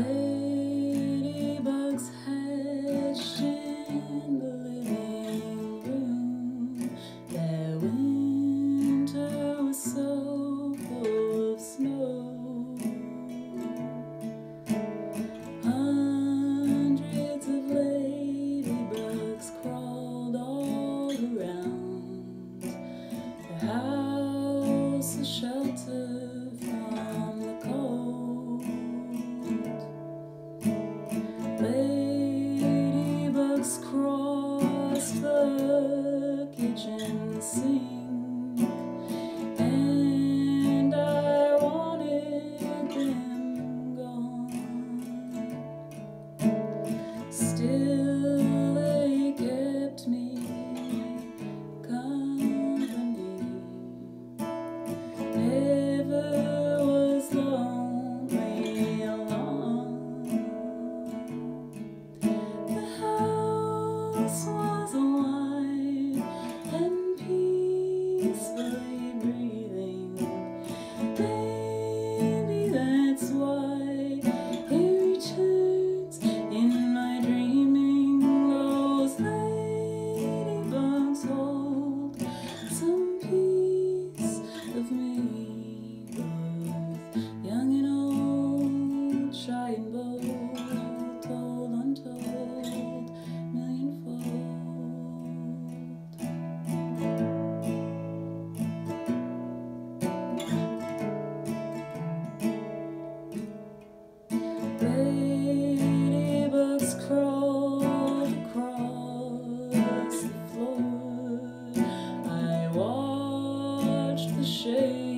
Stay shade.